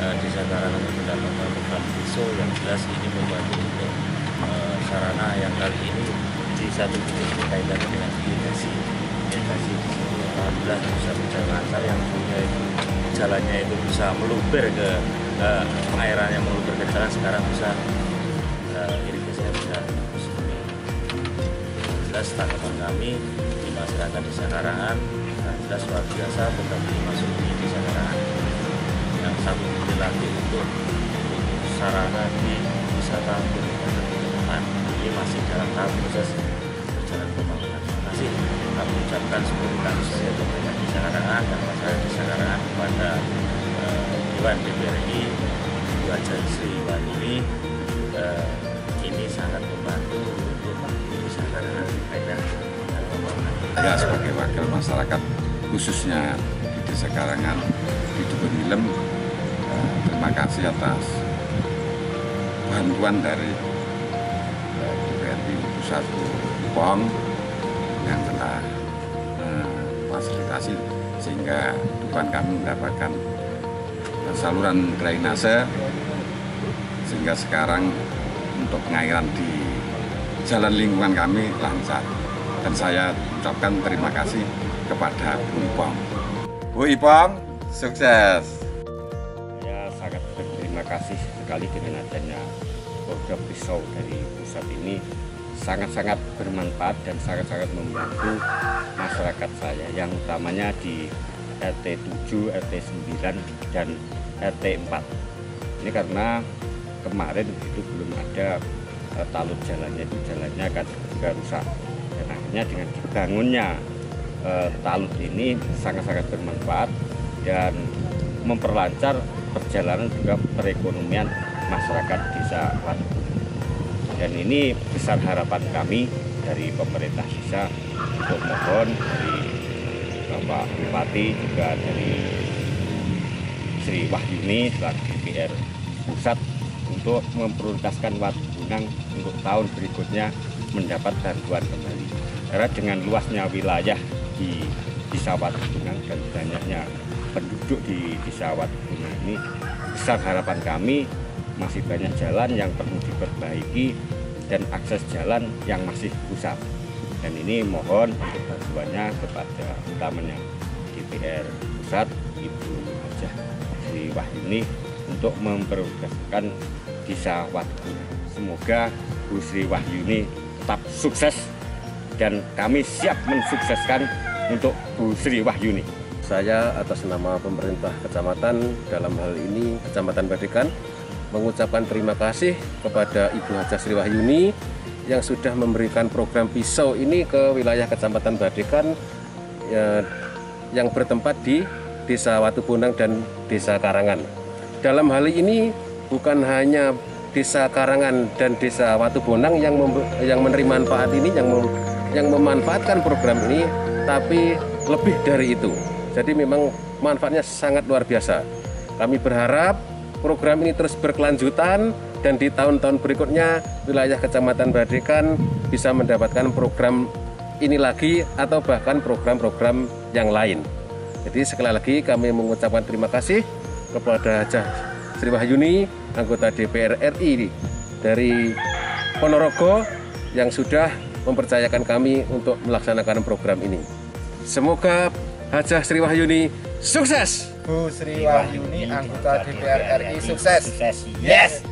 eh, desa Karangan mendapatkan program pisau yang jelas ini membantu untuk eh, sarana yang kali ini di satu titik berkaitan dengan irigasi. Irigasi di Alhamdulillah bisa berjalan yang punya jalannya itu bisa meluber ke eh, pengairan yang meluber ke jalan sekarang bisa eh, irigasinya bisa jelas tanggapan kami di masyarakat desa Karangan eh, jelas luar biasa ini masuk di desa satu ini lagi untuk sarana di wisata lingkungan ini masih dalam tahap proses berjalan pembangunan. Terima kasih kami ucapkan kasih saya pemerintah di Sakarangan dan masyarakat di Sakarangan kepada eh, Dewan DPR RI Haja Sri Wahyuni eh, ini sangat membantu untuk di berkaitan dengan pembangunan. ya sebagai wakil masyarakat khususnya di desa Karangan di Dukun Hilem eh, terima kasih atas bantuan dari DPRD Pusat POM yang telah eh, fasilitasi sehingga Tuhan kami mendapatkan saluran drainase sehingga sekarang untuk pengairan di jalan lingkungan kami lancar dan saya ucapkan terima kasih kepada Bu Ipong. Bu Ipong, sukses! Sangat berterima kasih sekali dengan adanya program pisau dari pusat ini. Sangat-sangat bermanfaat dan sangat-sangat membantu masyarakat saya. Yang utamanya di RT 7, RT 9 dan RT 4. Ini karena kemarin itu belum ada eh, talut jalannya itu jalannya kan juga rusak. Dan akhirnya dengan dibangunnya eh, talut ini sangat-sangat bermanfaat dan memperlancar perjalanan juga perekonomian masyarakat desa Watu. Dan ini besar harapan kami dari pemerintah desa untuk mohon dari Bapak Bupati juga dari Sri Wahyuni selaku DPR pusat untuk memprioritaskan Watu Bunang untuk tahun berikutnya mendapat bantuan kembali. Karena dengan luasnya wilayah di Desa Watu Bunang dan banyaknya penduduk di Desa ini besar harapan kami masih banyak jalan yang perlu diperbaiki dan akses jalan yang masih rusak. Dan ini mohon untuk bantuannya kepada utamanya DPR pusat Ibu Hajah Sri Wahyuni untuk memprioritaskan Desa Watu Bunang. Semoga Bu Sri Wahyuni tetap sukses dan kami siap mensukseskan untuk Bu Sri Wahyuni. Saya atas nama pemerintah kecamatan dalam hal ini Kecamatan Badekan mengucapkan terima kasih kepada Ibu Hajah Sri Wahyuni yang sudah memberikan program pisau ini ke wilayah Kecamatan Badekan ya, yang bertempat di Desa Watu Bonang dan Desa Karangan. Dalam hal ini bukan hanya Desa Karangan dan Desa Watu Bonang yang yang menerima manfaat ini yang yang memanfaatkan program ini, tapi lebih dari itu. Jadi memang manfaatnya sangat luar biasa. Kami berharap program ini terus berkelanjutan dan di tahun-tahun berikutnya wilayah Kecamatan Badekan bisa mendapatkan program ini lagi atau bahkan program-program yang lain. Jadi sekali lagi kami mengucapkan terima kasih kepada Hajah Sri Wahyuni, anggota DPR RI dari Ponorogo yang sudah mempercayakan kami untuk melaksanakan program ini. Semoga Hajah Sri Wahyuni sukses! Bu Sri Wahyuni, anggota DPR RI, sukses. Yes.